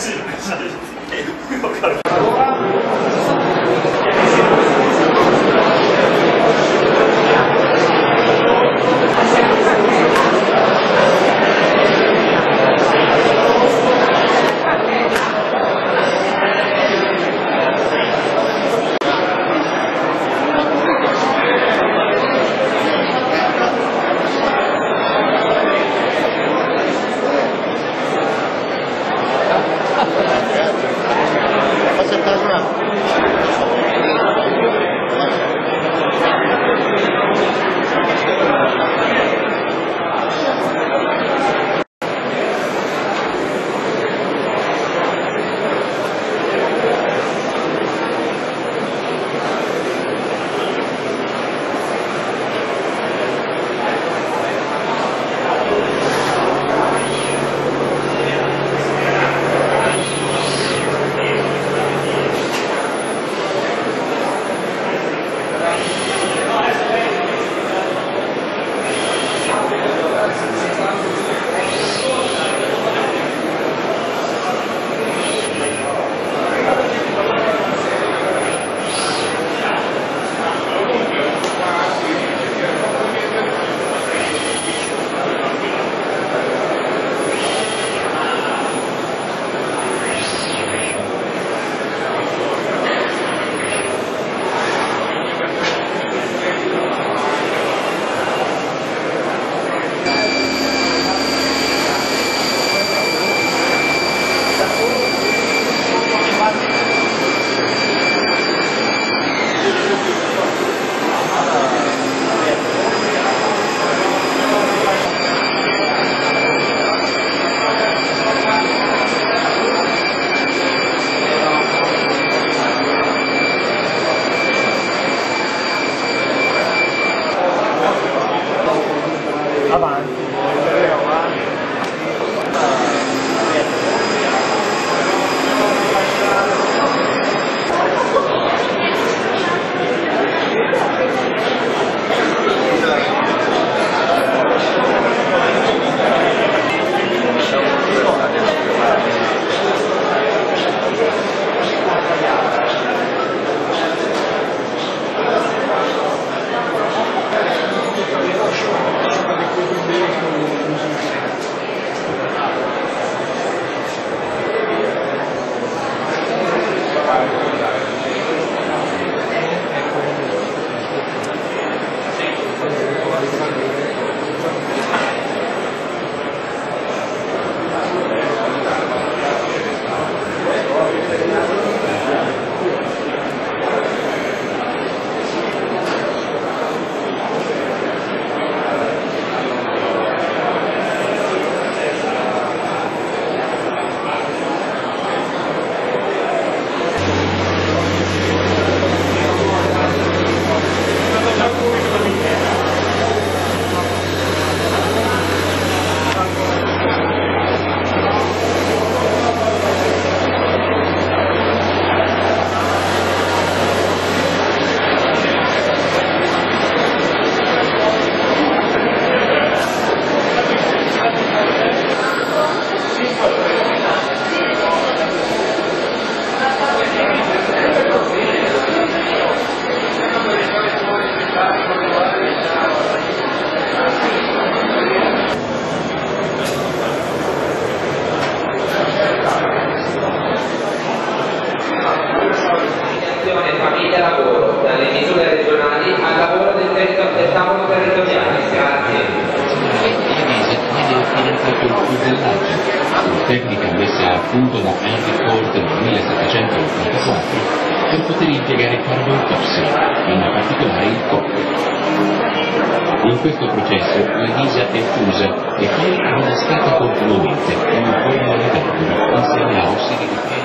sí, bye Messa a punto da Henry Ford nel 1784 per poter impiegare carbon tossico, in particolare il cocco. In questo processo la ghisa è fusa e poi rinascata continuamente in forma di verdura insieme a ossidi di pietra